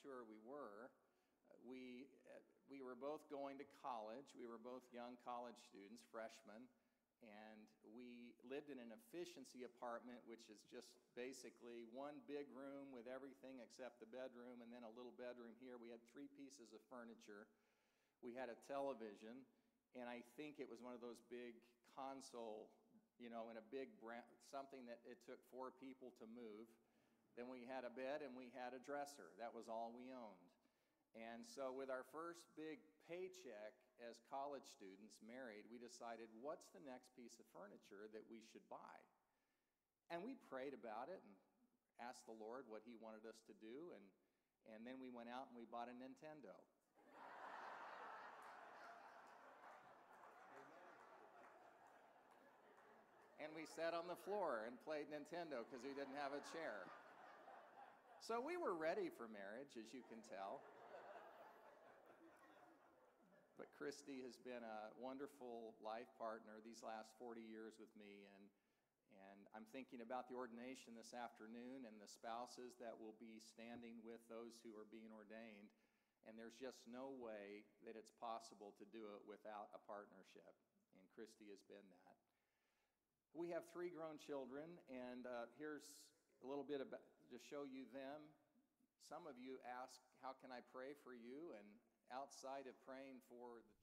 sure we were. Uh, We, uh, we were both going to college. We were both young college students, freshmen, and we lived in an efficiency apartment, which is just basically one big room with everything except the bedroom, and then a little bedroom here. We had three pieces of furniture. We had a television, and I think it was one of those big console, you know, in a big something that it took four people to move. Then we had a bed and we had a dresser. That was all we owned. And so, with our first big paycheck as college students, married, we decided what's the next piece of furniture that we should buy? And we prayed about it and asked the Lord what He wanted us to do. And, and then we went out and we bought a Nintendo. and we sat on the floor and played Nintendo because we didn't have a chair. So we were ready for marriage, as you can tell. But Christy has been a wonderful life partner these last 40 years with me, and, and I'm thinking about the ordination this afternoon and the spouses that will be standing with those who are being ordained. And there's just no way that it's possible to do it without a partnership, and Christy has been that. We have three grown children, and uh, here's a little bit about, to show you them. Some of you ask, How can I pray for you? And outside of praying for the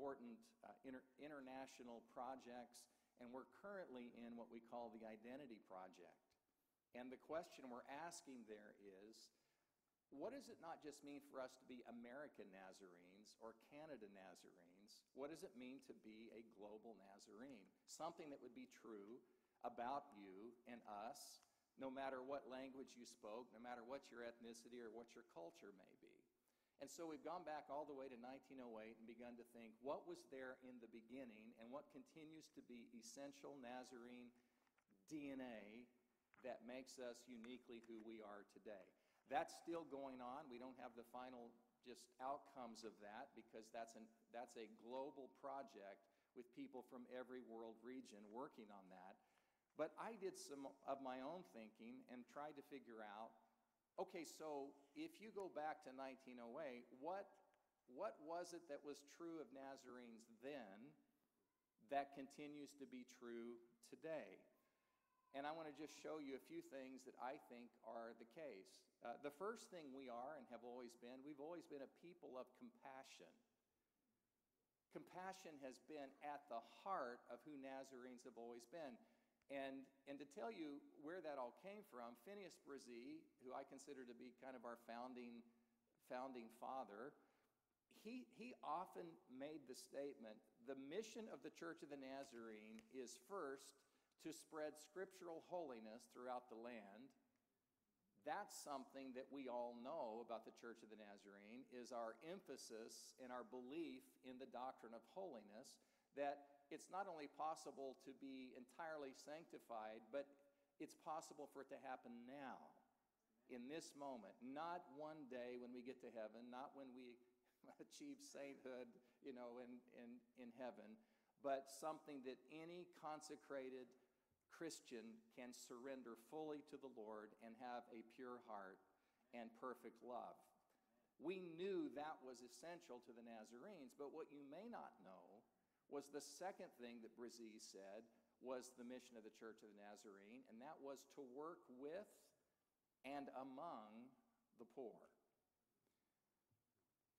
important uh, inter- international projects, and we're currently in what we call the Identity Project. And the question we're asking there is what does it not just mean for us to be American Nazarenes or Canada Nazarenes? What does it mean to be a global Nazarene? Something that would be true about you and us, no matter what language you spoke, no matter what your ethnicity or what your culture may be. And so we've gone back all the way to 1908 and begun to think what was there in the beginning and what continues to be essential Nazarene DNA that makes us uniquely who we are today. That's still going on. We don't have the final just outcomes of that because that's, an, that's a global project with people from every world region working on that. But I did some of my own thinking and tried to figure out okay, so if you go back to 1908, what, what was it that was true of Nazarenes then that continues to be true today? And I want to just show you a few things that I think are the case. Uh, the first thing we are and have always been, we've always been a people of compassion. Compassion has been at the heart of who Nazarenes have always been. And, and to tell you where that all came from, Phineas Bresee, who I consider to be kind of our founding, founding father, he, he often made the statement the mission of the Church of the Nazarene is first to spread scriptural holiness throughout the land. That's something that we all know about the Church of the Nazarene is our emphasis and our belief in the doctrine of holiness that it's not only possible to be entirely sanctified, but it's possible for it to happen now, in this moment, not one day when we get to heaven, not when we achieve sainthood, you know, in, in, in heaven, but something that any consecrated Christian can surrender fully to the Lord and have a pure heart and perfect love. We knew that was essential to the Nazarenes, but what you may not know was the second thing that Bresee said was the mission of the Church of the Nazarene, and that was to work with and among the poor.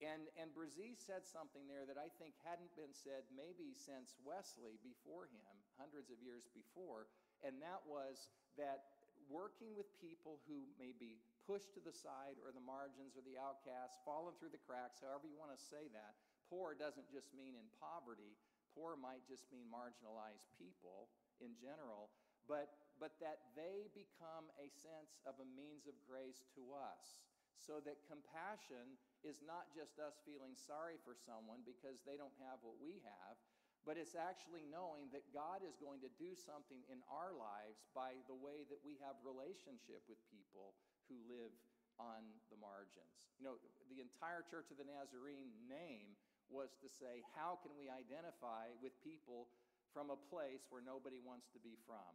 And, and Bresee said something there that I think hadn't been said maybe since Wesley before him, hundreds of years before, and that was that working with people who may be pushed to the side or the margins or the outcasts, fallen through the cracks, however you want to say that. Poor doesn't just mean in poverty, poor might just mean marginalized people in general, but, but that they become a sense of a means of grace to us. So that compassion is not just us feeling sorry for someone because they don't have what we have, but it's actually knowing that God is going to do something in our lives by the way that we have relationship with people who live on the margins. You know, the entire Church of the Nazarene name was to say, how can we identify with people from a place where nobody wants to be from?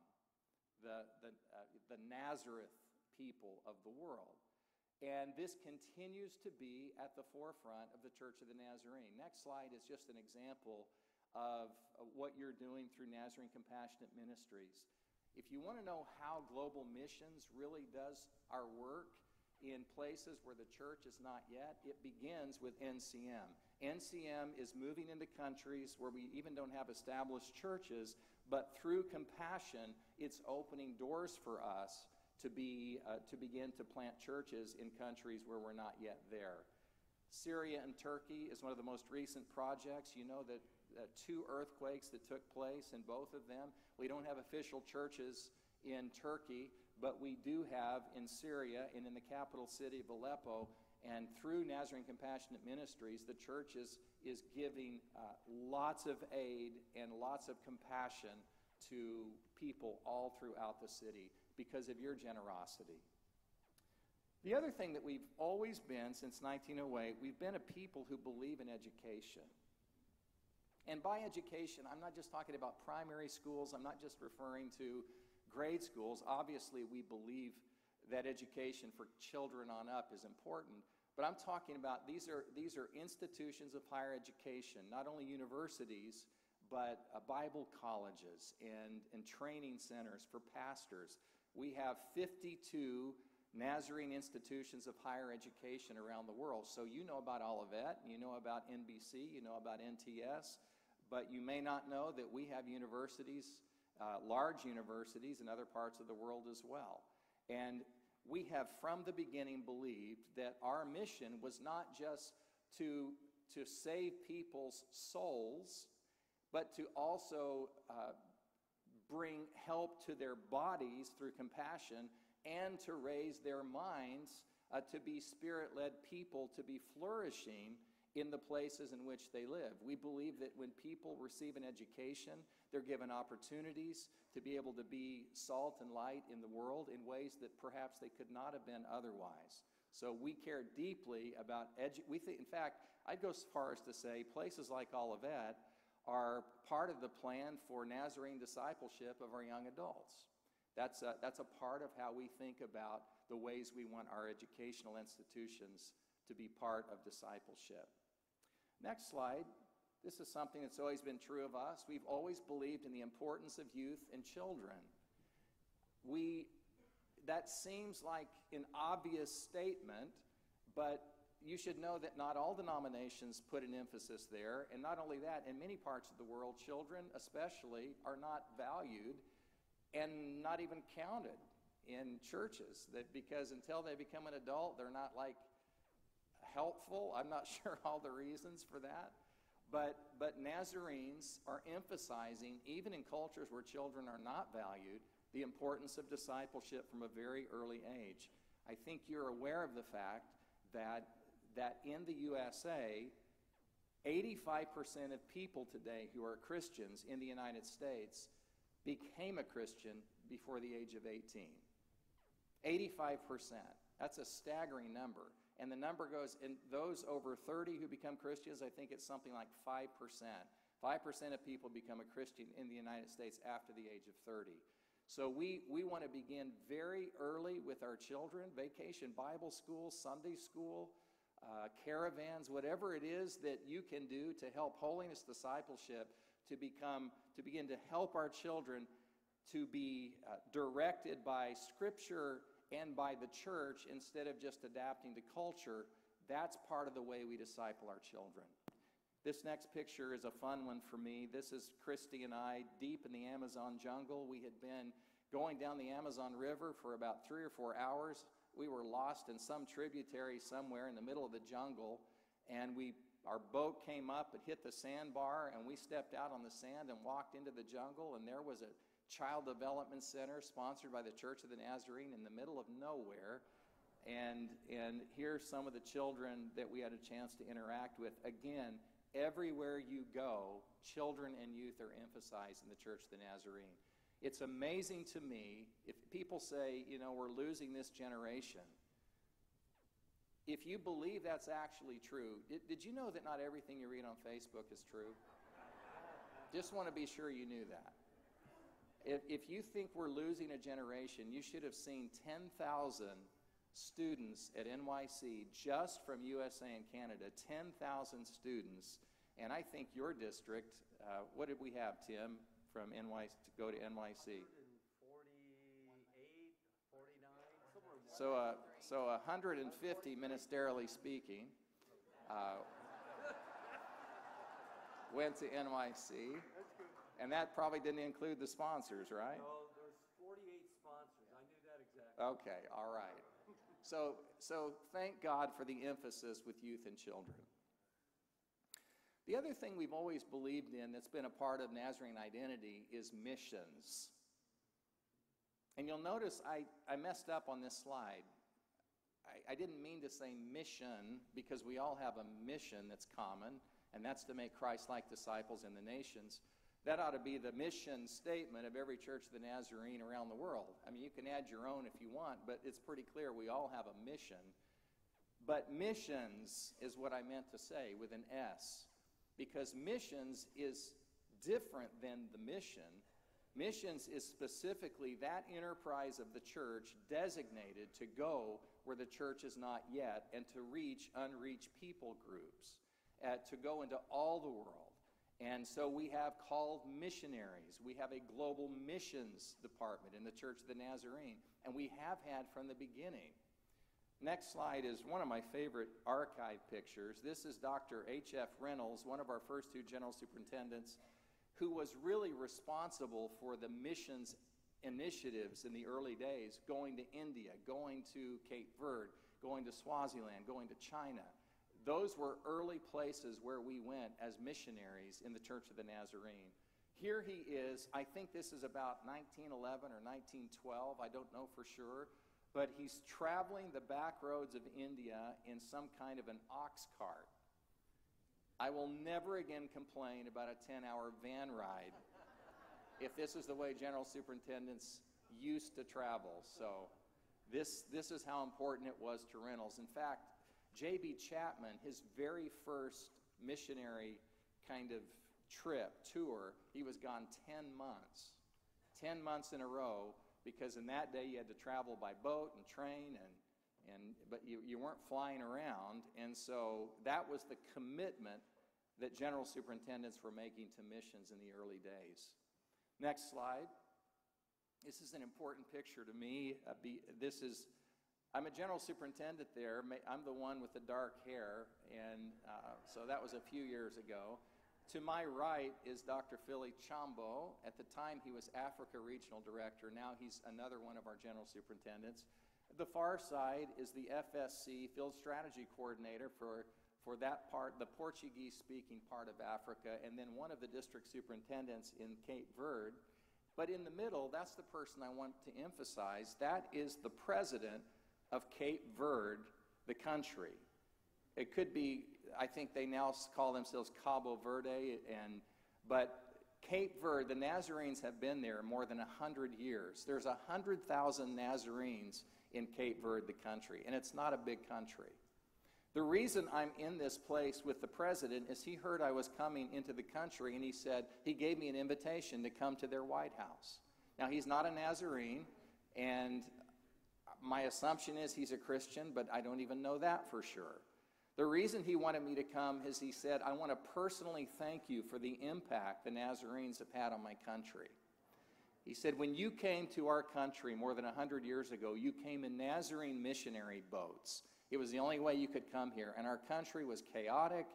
The, the, uh, the Nazareth people of the world. And this continues to be at the forefront of the Church of the Nazarene. Next slide is just an example of what you're doing through Nazarene Compassionate Ministries. If you want to know how global missions really does our work in places where the church is not yet, it begins with NCM. NCM is moving into countries where we even don't have established churches, but through compassion, it's opening doors for us to, be, uh, to begin to plant churches in countries where we're not yet there. Syria and Turkey is one of the most recent projects. You know that two earthquakes that took place in both of them. We don't have official churches in Turkey, but we do have in Syria and in the capital city of Aleppo. And through Nazarene Compassionate Ministries, the church is, is giving uh, lots of aid and lots of compassion to people all throughout the city because of your generosity. The other thing that we've always been since 1908, we've been a people who believe in education. And by education, I'm not just talking about primary schools, I'm not just referring to grade schools. Obviously, we believe that education for children on up is important. But I'm talking about these are, these are institutions of higher education, not only universities, but uh, Bible colleges and, and training centers for pastors. We have 52 Nazarene institutions of higher education around the world. So you know about Olivet, you know about NBC, you know about NTS, but you may not know that we have universities, uh, large universities in other parts of the world as well. And we have from the beginning believed that our mission was not just to, to save people's souls, but to also uh, bring help to their bodies through compassion and to raise their minds uh, to be spirit led people, to be flourishing in the places in which they live. We believe that when people receive an education, they're given opportunities to be able to be salt and light in the world in ways that perhaps they could not have been otherwise. So we care deeply about edu- we think in fact, I'd go as far as to say places like Olivet are part of the plan for Nazarene discipleship of our young adults. That's a, that's a part of how we think about the ways we want our educational institutions to be part of discipleship. Next slide. This is something that's always been true of us. We've always believed in the importance of youth and children. We, that seems like an obvious statement, but you should know that not all denominations put an emphasis there. And not only that, in many parts of the world, children especially are not valued and not even counted in churches. That because until they become an adult, they're not like helpful. I'm not sure all the reasons for that. But, but Nazarenes are emphasizing, even in cultures where children are not valued, the importance of discipleship from a very early age. I think you're aware of the fact that, that in the USA, 85% of people today who are Christians in the United States became a Christian before the age of 18. 85%. That's a staggering number. And the number goes, in those over 30 who become Christians, I think it's something like 5%. 5% of people become a Christian in the United States after the age of 30. So we, we want to begin very early with our children, vacation Bible school, Sunday school, uh, caravans, whatever it is that you can do to help holiness discipleship to become, to begin to help our children to be uh, directed by Scripture and by the church instead of just adapting to culture, that's part of the way we disciple our children. This next picture is a fun one for me. This is Christy and I deep in the Amazon jungle. We had been going down the Amazon River for about three or four hours. We were lost in some tributary somewhere in the middle of the jungle, and we our boat came up, it hit the sandbar, and we stepped out on the sand and walked into the jungle, and there was a child development center sponsored by the Church of the Nazarene in the middle of nowhere. And, and here's some of the children that we had a chance to interact with. Again, everywhere you go, children and youth are emphasized in the Church of the Nazarene. It's amazing to me if people say, you know, we're losing this generation. If you believe that's actually true, did, did you know that not everything you read on Facebook is true? Just want to be sure you knew that. If, if you think we're losing a generation, you should have seen 10,000 students at NYC just from USA and Canada, 10,000 students. And I think your district, uh, what did we have, Tim, from NYC to go to NYC? 49, So, uh, so 150 ministerially speaking uh, went to NYC. And that probably didn't include the sponsors, right? No, there's 48 sponsors. I knew that exactly. Okay, all right. So, so thank God for the emphasis with youth and children. The other thing we've always believed in that's been a part of Nazarene identity is missions. And you'll notice I, I messed up on this slide. I, I didn't mean to say mission because we all have a mission that's common, and that's to make Christ like disciples in the nations. That ought to be the mission statement of every church of the Nazarene around the world. I mean, you can add your own if you want, but it's pretty clear we all have a mission. But missions is what I meant to say with an S, because missions is different than the mission. Missions is specifically that enterprise of the church designated to go where the church is not yet and to reach unreached people groups, uh, to go into all the world. And so we have called missionaries. We have a global missions department in the Church of the Nazarene. And we have had from the beginning. Next slide is one of my favorite archive pictures. This is Dr. H.F. Reynolds, one of our first two general superintendents, who was really responsible for the missions initiatives in the early days, going to India, going to Cape Verde, going to Swaziland, going to China. Those were early places where we went as missionaries in the Church of the Nazarene. Here he is. I think this is about 1911 or 1912. I don't know for sure. But he's traveling the back roads of India in some kind of an ox cart. I will never again complain about a 10 hour van ride if this is the way general superintendents used to travel. So, this, this is how important it was to Reynolds. In fact, J.B. Chapman, his very first missionary kind of trip, tour, he was gone 10 months. 10 months in a row because in that day you had to travel by boat and train and and but you, you weren't flying around and so that was the commitment that general superintendents were making to missions in the early days next slide this is an important picture to me uh, be, this is i'm a general superintendent there i'm the one with the dark hair and uh, so that was a few years ago to my right is Dr. Philly Chambo. At the time, he was Africa Regional Director. Now he's another one of our general superintendents. The far side is the FSC Field Strategy Coordinator for, for that part, the Portuguese speaking part of Africa, and then one of the district superintendents in Cape Verde. But in the middle, that's the person I want to emphasize. That is the president of Cape Verde, the country. It could be I think they now call themselves Cabo Verde, and but Cape Verde, the Nazarenes have been there more than 100 years. There's 100,000 Nazarenes in Cape Verde, the country, and it's not a big country. The reason I'm in this place with the president is he heard I was coming into the country, and he said, he gave me an invitation to come to their White House. Now, he's not a Nazarene, and my assumption is he's a Christian, but I don't even know that for sure. The reason he wanted me to come is he said, I want to personally thank you for the impact the Nazarenes have had on my country. He said, When you came to our country more than 100 years ago, you came in Nazarene missionary boats. It was the only way you could come here. And our country was chaotic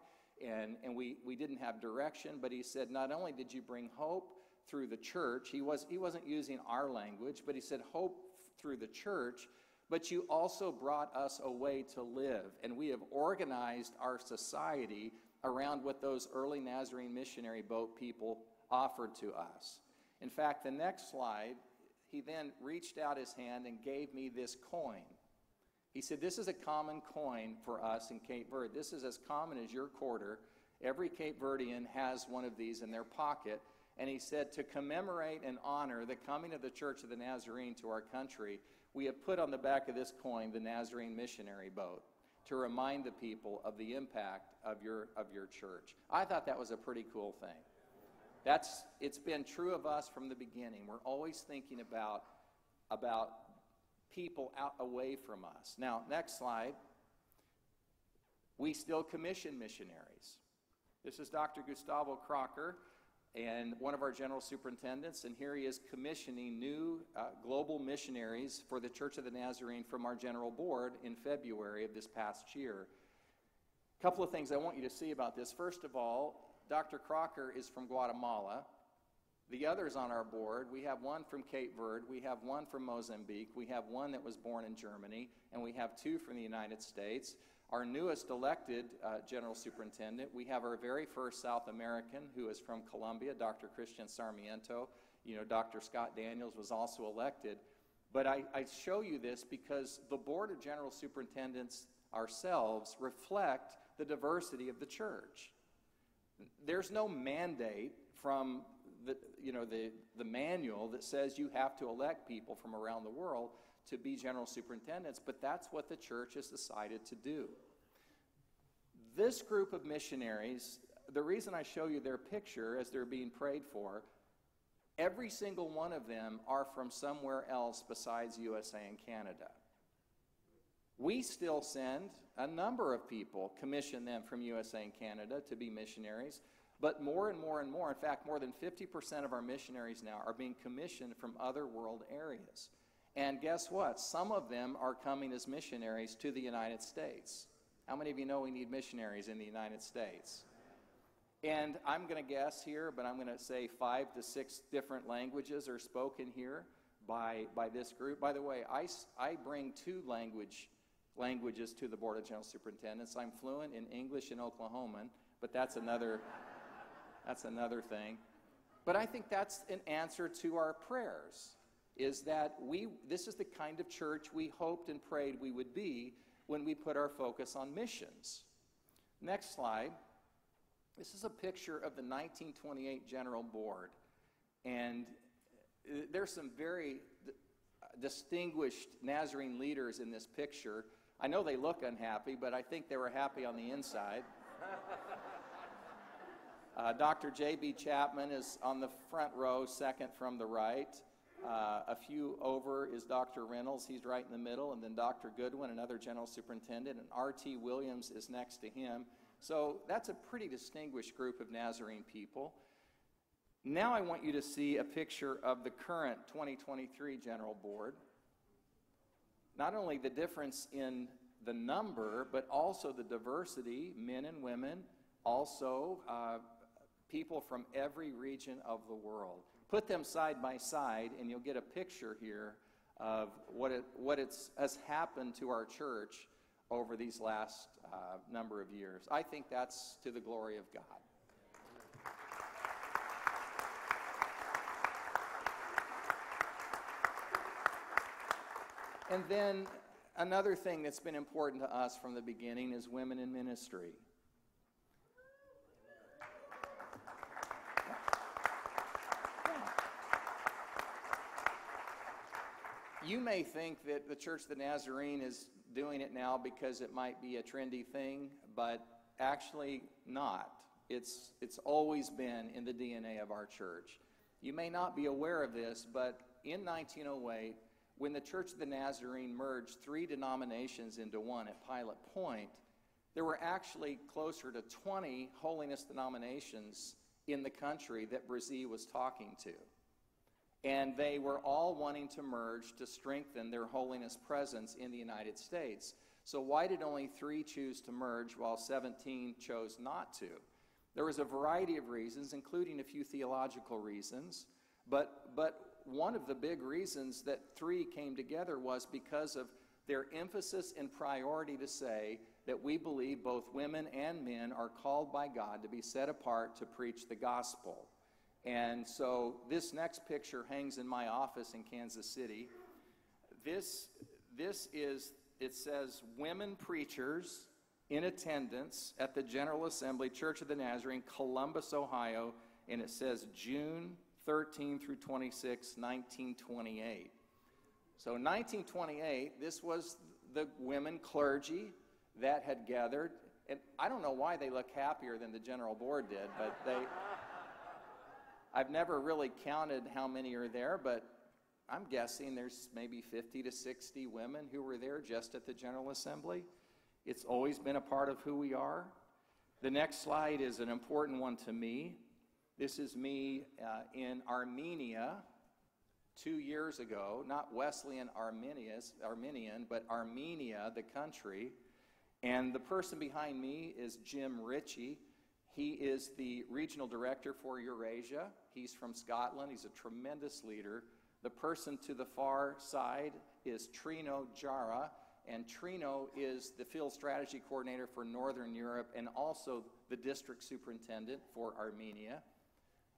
and, and we, we didn't have direction. But he said, Not only did you bring hope through the church, he, was, he wasn't using our language, but he said, Hope through the church but you also brought us a way to live. And we have organized our society around what those early Nazarene missionary boat people offered to us. In fact, the next slide, he then reached out his hand and gave me this coin. He said, This is a common coin for us in Cape Verde. This is as common as your quarter. Every Cape Verdean has one of these in their pocket. And he said, To commemorate and honor the coming of the Church of the Nazarene to our country, we have put on the back of this coin the Nazarene missionary boat to remind the people of the impact of your, of your church. I thought that was a pretty cool thing. That's, it's been true of us from the beginning. We're always thinking about, about people out away from us. Now, next slide. We still commission missionaries. This is Dr. Gustavo Crocker and one of our general superintendents, and here he is commissioning new uh, global missionaries for the Church of the Nazarene from our general board in February of this past year. A couple of things I want you to see about this. First of all, Dr. Crocker is from Guatemala. The others on our board, we have one from Cape Verde, we have one from Mozambique, we have one that was born in Germany, and we have two from the United States our newest elected uh, general superintendent, we have our very first South American who is from Colombia, Dr. Christian Sarmiento. You know, Dr. Scott Daniels was also elected. But I, I show you this because the Board of General Superintendents ourselves reflect the diversity of the church. There's no mandate from the, you know, the, the manual that says you have to elect people from around the world to be general superintendents, but that's what the church has decided to do. This group of missionaries, the reason I show you their picture as they're being prayed for, every single one of them are from somewhere else besides USA and Canada. We still send a number of people, commission them from USA and Canada to be missionaries, but more and more and more, in fact, more than 50% of our missionaries now are being commissioned from other world areas. And guess what? Some of them are coming as missionaries to the United States. How many of you know we need missionaries in the United States? And I'm going to guess here, but I'm going to say five to six different languages are spoken here by, by this group. By the way, I, I bring two language, languages to the Board of General Superintendents. I'm fluent in English and Oklahoman, but that's another, that's another thing. But I think that's an answer to our prayers, is that we, this is the kind of church we hoped and prayed we would be when we put our focus on missions. Next slide. This is a picture of the 1928 General Board. And uh, there's some very distinguished Nazarene leaders in this picture. I know they look unhappy, but I think they were happy on the inside. Uh, Dr. J.B. Chapman is on the front row, second from the right. Uh, a few over is Dr. Reynolds, he's right in the middle, and then Dr. Goodwin, another general superintendent, and R.T. Williams is next to him. So that's a pretty distinguished group of Nazarene people. Now I want you to see a picture of the current 2023 General Board. Not only the difference in the number, but also the diversity, men and women, also uh, people from every region of the world. Put them side by side, and you'll get a picture here of what, it, what it's, has happened to our church over these last uh, number of years. I think that's to the glory of God. And then another thing that's been important to us from the beginning is women in ministry. You may think that the Church of the Nazarene is doing it now because it might be a trendy thing, but actually not. It's, it's always been in the DNA of our church. You may not be aware of this, but in 1908, when the Church of the Nazarene merged three denominations into one at Pilot Point, there were actually closer to 20 holiness denominations in the country that Bresee was talking to. And they were all wanting to merge to strengthen their holiness presence in the United States. So, why did only three choose to merge while 17 chose not to? There was a variety of reasons, including a few theological reasons. But, but one of the big reasons that three came together was because of their emphasis and priority to say that we believe both women and men are called by God to be set apart to preach the gospel. And so this next picture hangs in my office in Kansas City. This, this is, it says, women preachers in attendance at the General Assembly Church of the Nazarene, Columbus, Ohio, and it says June 13 through 26, 1928. So, 1928, this was the women clergy that had gathered. And I don't know why they look happier than the general board did, but they. I've never really counted how many are there, but I'm guessing there's maybe 50 to 60 women who were there just at the General Assembly. It's always been a part of who we are. The next slide is an important one to me. This is me uh, in Armenia two years ago, not Wesleyan Arminius, Arminian, but Armenia, the country. And the person behind me is Jim Ritchie. He is the regional director for Eurasia. He's from Scotland. He's a tremendous leader. The person to the far side is Trino Jara, and Trino is the field strategy coordinator for Northern Europe and also the district superintendent for Armenia.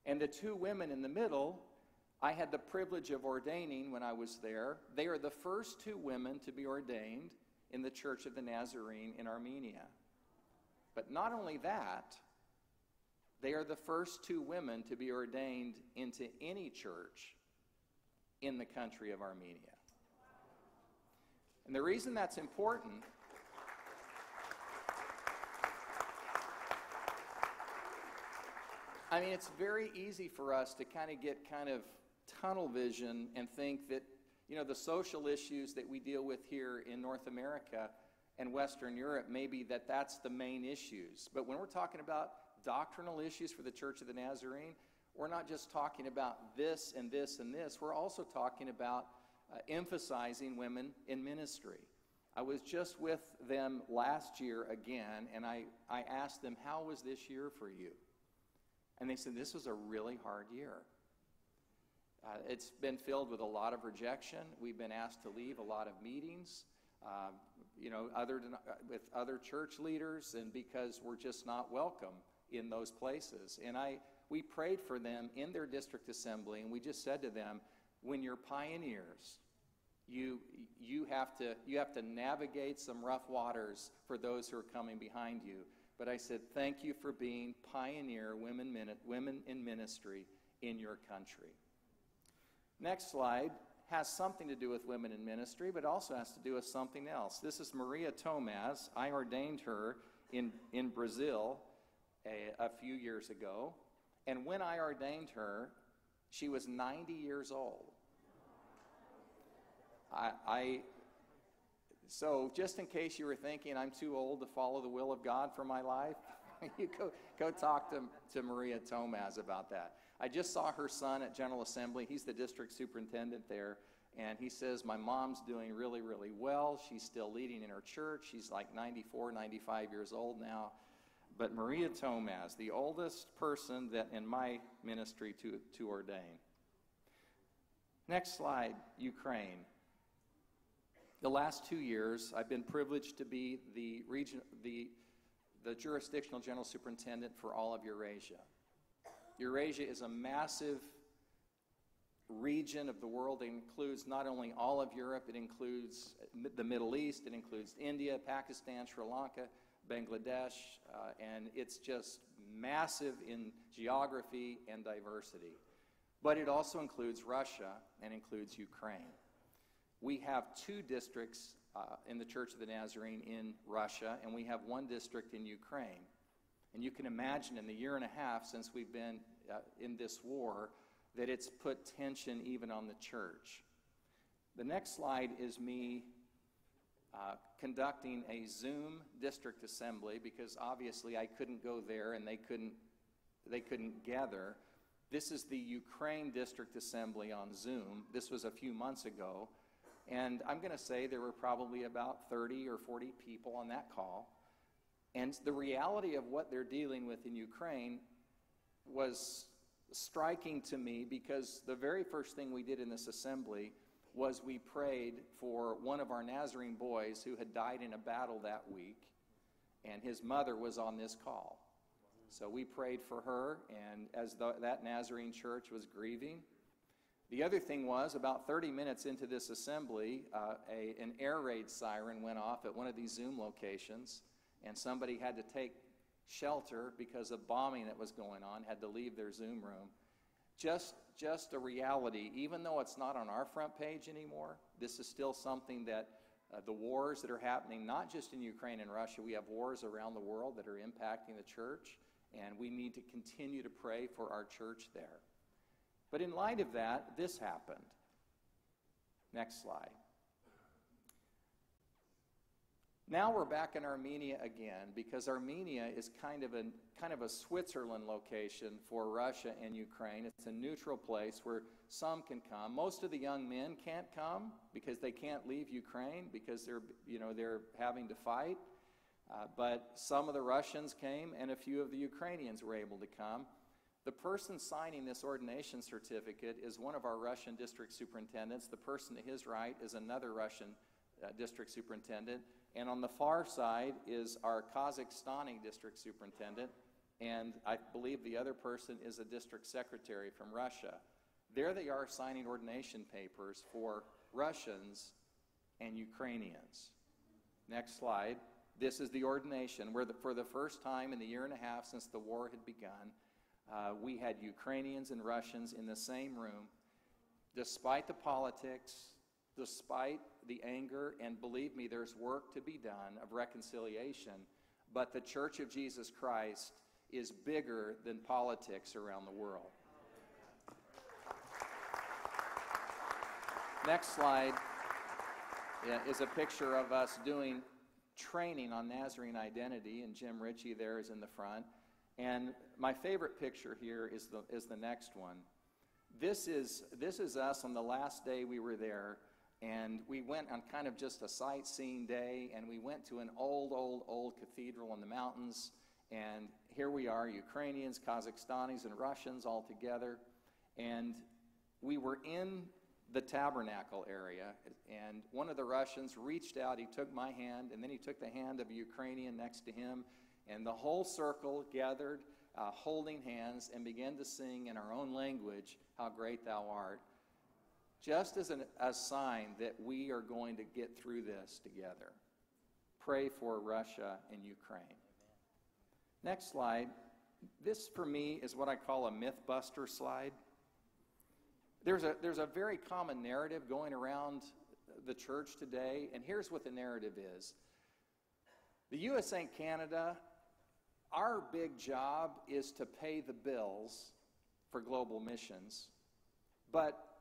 And the two women in the middle, I had the privilege of ordaining when I was there. They are the first two women to be ordained in the Church of the Nazarene in Armenia. But not only that, they are the first two women to be ordained into any church in the country of Armenia. And the reason that's important I mean, it's very easy for us to kind of get kind of tunnel vision and think that, you know, the social issues that we deal with here in North America and Western Europe, maybe that that's the main issues. But when we're talking about doctrinal issues for the Church of the Nazarene, we're not just talking about this and this and this. We're also talking about uh, emphasizing women in ministry. I was just with them last year again, and I, I asked them, How was this year for you? And they said, This was a really hard year. Uh, it's been filled with a lot of rejection. We've been asked to leave a lot of meetings, uh, you know, other uh, with other church leaders, and because we're just not welcome in those places. And I, we prayed for them in their district assembly, and we just said to them, when you're pioneers, you, you, have to, you have to navigate some rough waters for those who are coming behind you. But I said, thank you for being pioneer women, women in ministry in your country. Next slide has something to do with women in ministry, but also has to do with something else. This is Maria Tomas. I ordained her in, in Brazil a, a few years ago. And when I ordained her, she was 90 years old. I, I, so just in case you were thinking I'm too old to follow the will of God for my life, you go, go talk to, to Maria Tomaz about that. I just saw her son at General Assembly. He's the district superintendent there. And he says, My mom's doing really, really well. She's still leading in her church. She's like 94, 95 years old now. But Maria Tomaz, the oldest person that in my ministry to, to ordain. Next slide Ukraine. The last two years, I've been privileged to be the, region, the, the jurisdictional general superintendent for all of Eurasia. Eurasia is a massive region of the world. It includes not only all of Europe, it includes the Middle East, it includes India, Pakistan, Sri Lanka, Bangladesh, uh, and it's just massive in geography and diversity. But it also includes Russia and includes Ukraine. We have two districts uh, in the Church of the Nazarene in Russia, and we have one district in Ukraine. And you can imagine in the year and a half since we've been uh, in this war that it's put tension even on the church. The next slide is me uh, conducting a Zoom district assembly because obviously I couldn't go there and they couldn't, they couldn't gather. This is the Ukraine district assembly on Zoom. This was a few months ago. And I'm going to say there were probably about 30 or 40 people on that call. And the reality of what they're dealing with in Ukraine was striking to me because the very first thing we did in this assembly was we prayed for one of our Nazarene boys who had died in a battle that week, and his mother was on this call. So we prayed for her, and as the, that Nazarene church was grieving, the other thing was, about 30 minutes into this assembly, uh, a, an air raid siren went off at one of these Zoom locations and somebody had to take shelter because of bombing that was going on, had to leave their Zoom room. Just, just a reality, even though it's not on our front page anymore, this is still something that uh, the wars that are happening, not just in Ukraine and Russia, we have wars around the world that are impacting the church, and we need to continue to pray for our church there. But in light of that, this happened. Next slide. Now we're back in Armenia again because Armenia is kind of a kind of a Switzerland location for Russia and Ukraine. It's a neutral place where some can come. Most of the young men can't come because they can't leave Ukraine because they're you know they're having to fight. Uh, but some of the Russians came and a few of the Ukrainians were able to come. The person signing this ordination certificate is one of our Russian district superintendents. The person to his right is another Russian uh, district superintendent. And on the far side is our Kazakhstani district superintendent, and I believe the other person is a district secretary from Russia. There they are signing ordination papers for Russians and Ukrainians. Next slide. This is the ordination where, the, for the first time in the year and a half since the war had begun, uh, we had Ukrainians and Russians in the same room. Despite the politics, despite the anger, and believe me, there's work to be done of reconciliation. But the Church of Jesus Christ is bigger than politics around the world. Next slide uh, is a picture of us doing training on Nazarene identity, and Jim Ritchie there is in the front. And my favorite picture here is the, is the next one. This is, this is us on the last day we were there And we went on kind of just a sightseeing day, and we went to an old, old, old cathedral in the mountains. And here we are, Ukrainians, Kazakhstanis, and Russians all together. And we were in the tabernacle area, and one of the Russians reached out. He took my hand, and then he took the hand of a Ukrainian next to him, and the whole circle gathered, uh, holding hands, and began to sing in our own language, How Great Thou Art, just as an, a sign that we are going to get through this together. Pray for Russia and Ukraine. Next slide. This, for me, is what I call a myth buster slide. There's a, there's a very common narrative going around the church today, and here's what the narrative is The U.S. and Canada, our big job is to pay the bills for global missions, but,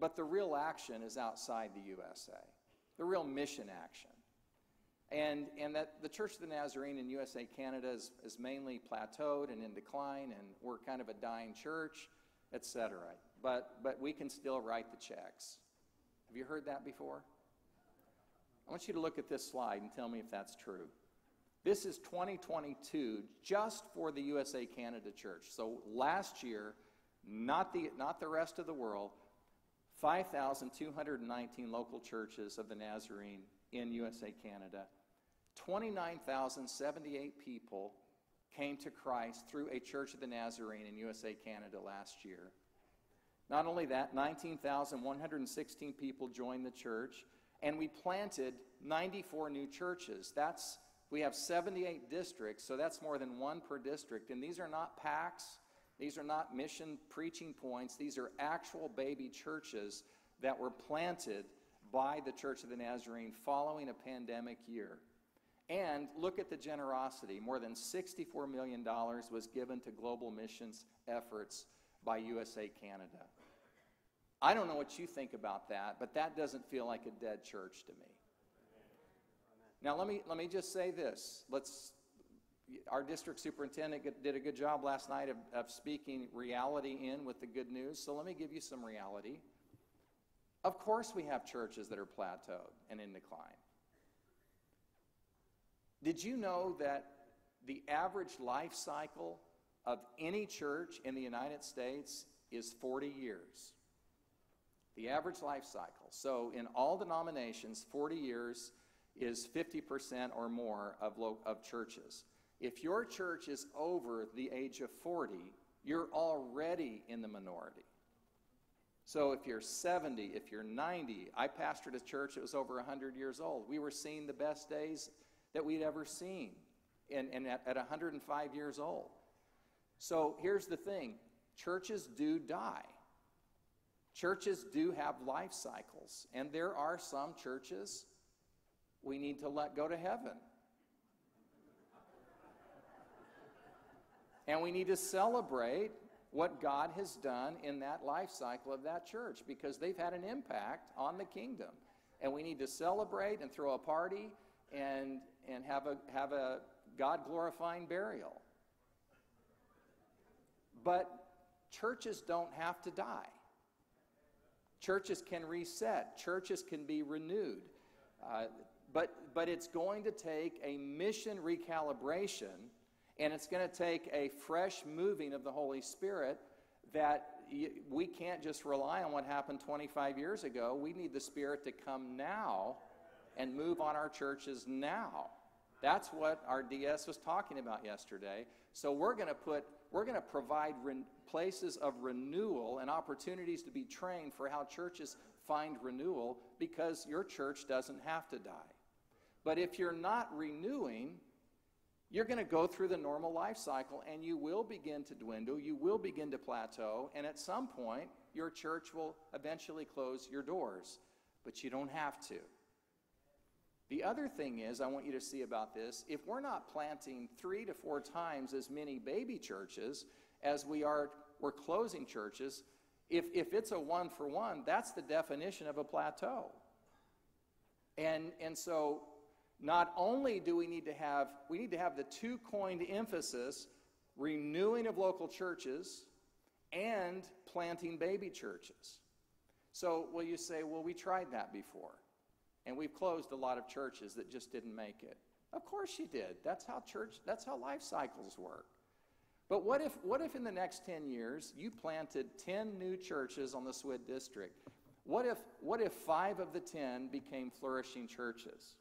but the real action is outside the USA, the real mission action. And, and that the Church of the Nazarene in USA Canada is, is mainly plateaued and in decline, and we're kind of a dying church, etc but, but we can still write the checks. Have you heard that before? I want you to look at this slide and tell me if that's true. This is 2022 just for the USA Canada Church. So last year, not the, not the rest of the world, 5,219 local churches of the Nazarene in USA Canada. 29,078 people came to Christ through a Church of the Nazarene in USA Canada last year. Not only that, 19,116 people joined the church, and we planted 94 new churches. That's we have 78 districts, so that's more than one per district. And these are not PACs, these are not mission preaching points, these are actual baby churches that were planted by the Church of the Nazarene following a pandemic year. And look at the generosity. More than $64 million was given to global missions efforts by USA Canada. I don't know what you think about that, but that doesn't feel like a dead church to me. Now, let me, let me just say this. Let's, our district superintendent did a good job last night of, of speaking reality in with the good news. So let me give you some reality. Of course, we have churches that are plateaued and in decline. Did you know that the average life cycle of any church in the United States is 40 years? the average life cycle. So, in all denominations, 40 years is 50% or more of, of churches. If your church is over the age of 40, you're already in the minority. So, if you're 70, if you're 90, I pastored a church that was over 100 years old. We were seeing the best days that we'd ever seen, and, at, at 105 years old. So, here's the thing churches do die. Churches do have life cycles, and there are some churches we need to let go to heaven. And we need to celebrate what God has done in that life cycle of that church because they've had an impact on the kingdom. And we need to celebrate and throw a party and, and have a, have a God glorifying burial. But churches don't have to die. Churches can reset, churches can be renewed. Uh, but, but it's going to take a mission recalibration and it's going to take a fresh moving of the Holy Spirit that we can't just rely on what happened 25 years ago. We need the Spirit to come now and move on our churches now. That's what our DS was talking about yesterday. So we're going to put, we're going to provide re- places of renewal and opportunities to be trained for how churches find renewal because your church doesn't have to die. But if you're not renewing, you're going to go through the normal life cycle and you will begin to dwindle, you will begin to plateau, and at some point, your church will eventually close your doors. But you don't have to. The other thing is, I want you to see about this if we're not planting three to four times as many baby churches as we are we're closing churches, if, if it's a one for one, that's the definition of a plateau. And, and so not only do we need to have we need to have the two coined emphasis renewing of local churches and planting baby churches So, will you say, well, we tried that before, and we've closed a lot of churches that just didn't make it? Of course you did. That's how church, that's how life cycles work. But what if, what if in the next 10 years you planted 10 new churches on the SWID district? What if, what if five of the 10 became flourishing churches?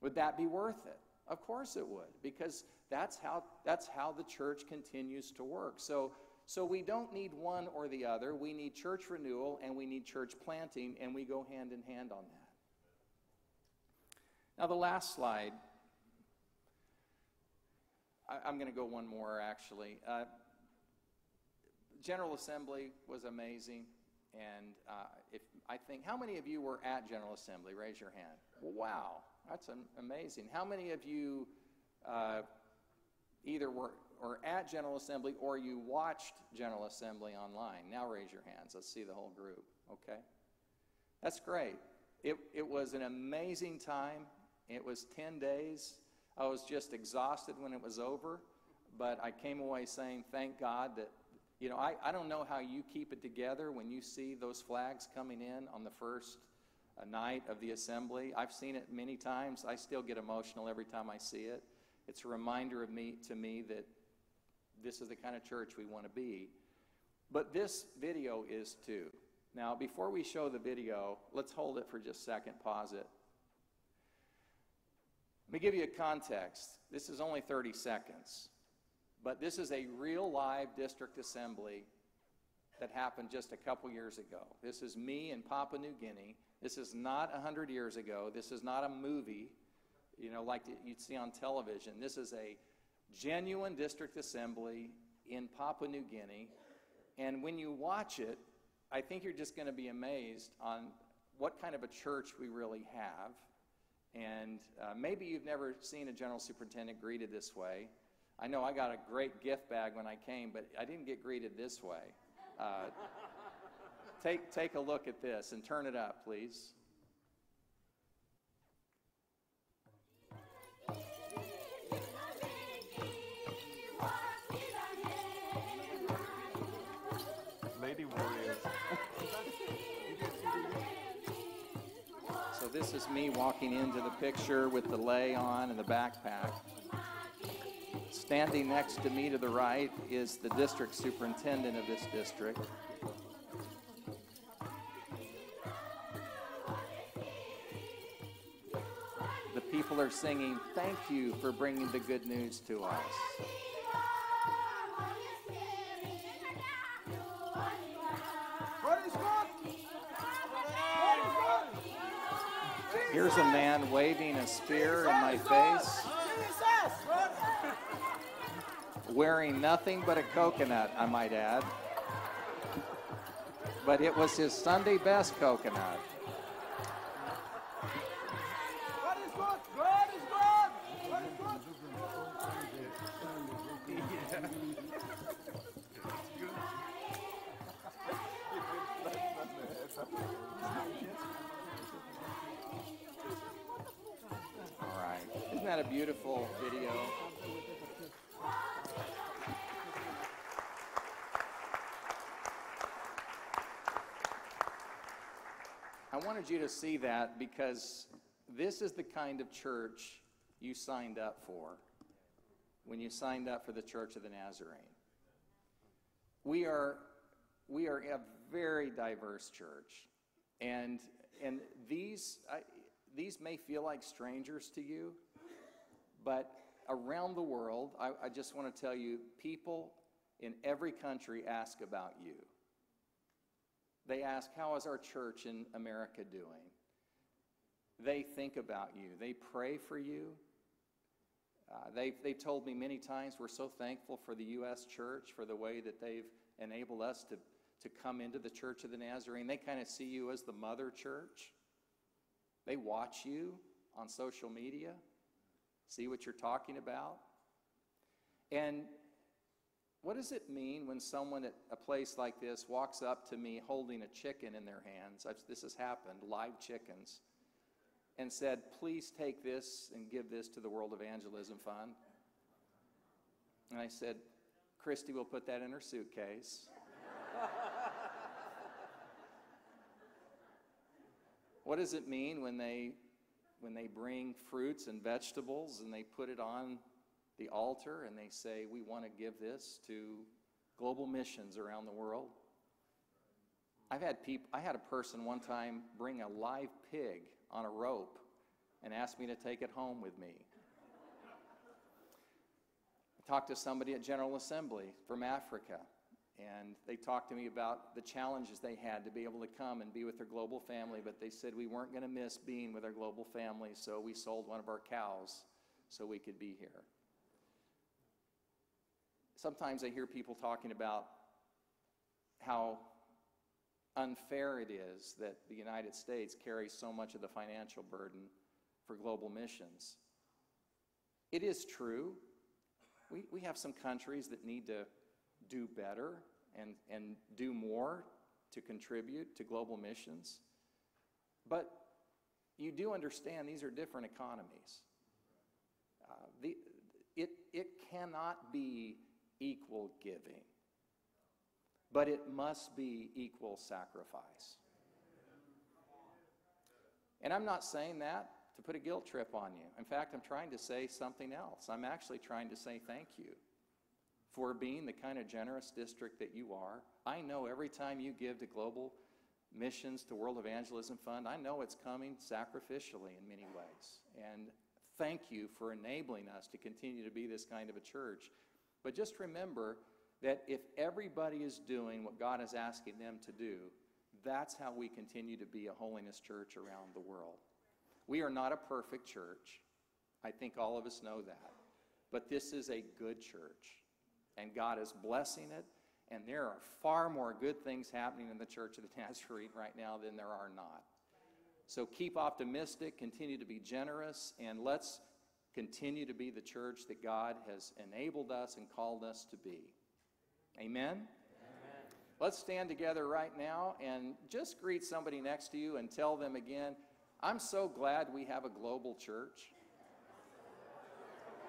Would that be worth it? Of course it would, because that's how, that's how the church continues to work. So, so we don't need one or the other. We need church renewal and we need church planting, and we go hand in hand on that. Now, the last slide, I, am going to go one more actually. Uh, General Assembly was amazing. And uh, if I think, how many of you were at General Assembly? Raise your hand. Wow, that's amazing. How many of you uh, either were or at General Assembly or you watched General Assembly online? Now raise your hands. Let's see the whole group. Okay, that's great. It, it was an amazing time. It was 10 days. I was just exhausted when it was over, but I came away saying, thank God that you know, I, I don't know how you keep it together when you see those flags coming in on the first uh, night of the assembly. I've seen it many times. I still get emotional every time I see it. It's a reminder of me to me that this is the kind of church we want to be. But this video is too. Now, before we show the video, let's hold it for just a second, pause it. Let me give you a context. This is only 30 seconds. But this is a real live district assembly that happened just a couple years ago. This is me in Papua New Guinea. This is not 100 years ago. This is not a movie, you know, like you'd see on television. This is a genuine district assembly in Papua New Guinea. And when you watch it, I think you're just going to be amazed on what kind of a church we really have. And uh, maybe you've never seen a general superintendent greeted this way. I know I got a great gift bag when I came, but I didn't get greeted this way. Uh, take, take a look at this and turn it up, please. Lady Warriors. so this is me walking into the picture with the lei on and the backpack. Standing next to me to the right is the district superintendent of this district. The people are singing, Thank you for bringing the good news to us. Here's a man waving a spear in my face wearing nothing but a coconut, I might add. But it was his Sunday best coconut. All right. Isn't that a beautiful video? Wanted you to see that because this is the kind of church you signed up for when you signed up for the Church of the Nazarene. We are, we are a very diverse church. And, and these, I, these may feel like strangers to you, but around the world, I, I just want to tell you people in every country ask about you. They ask, How is our church in America doing? They think about you, they pray for you. Uh, they've, they've told me many times we're so thankful for the U.S. church, for the way that they've enabled us to, to come into the Church of the Nazarene. They kind of see you as the mother church. They watch you on social media, see what you're talking about. And what does it mean when someone at a place like this walks up to me holding a chicken in their hands? I've, this has happened, live chickens, and said, Please take this and give this to the World Evangelism Fund. And I said, Christi will put that in her suitcase. What does it mean when they, when they bring fruits and vegetables and they put it on the altar and they say, we want to give this to global missions around the world? I've had peop I had a person one time bring a live pig on a rope and ask me to take it home with me. I talked to somebody at General Assembly from Africa, and they talked to me about the challenges they had to be able to come and be with their global family, but they said we weren't going to miss being with our global family, so we sold one of our cows so we could be here. Sometimes I hear people talking about how unfair it is that the United States carries so much of the financial burden for global missions. It is true. We, we have some countries that need to do better and, and do more to contribute to global missions. But you do understand these are different economies. Uh, the, it, it cannot be equal giving, but it must be equal sacrifice. And I'm not saying that to put a guilt trip on you. In fact, I'm trying to say something else. I'm actually trying to say thank you for being the kind of generous district that you are. I know every time you give to Global Missions to World Evangelism Fund, I know it's coming sacrificially in many ways. And thank you for enabling us to continue to be this kind of a church. But just remember that if everybody is doing what God is asking them to do, that's how we continue to be a holiness church around the world. We are not a perfect church. I think all of us know that. But this is a good church. And God is blessing it. And there are far more good things happening in the Church of the Nazarene right now than there are not. So keep optimistic, continue to be generous, and let's continue to be the church that God has enabled us and called us to be. Amen? Amen? Let's stand together right now and just greet somebody next to you and tell them again, I'm so glad we have a global church.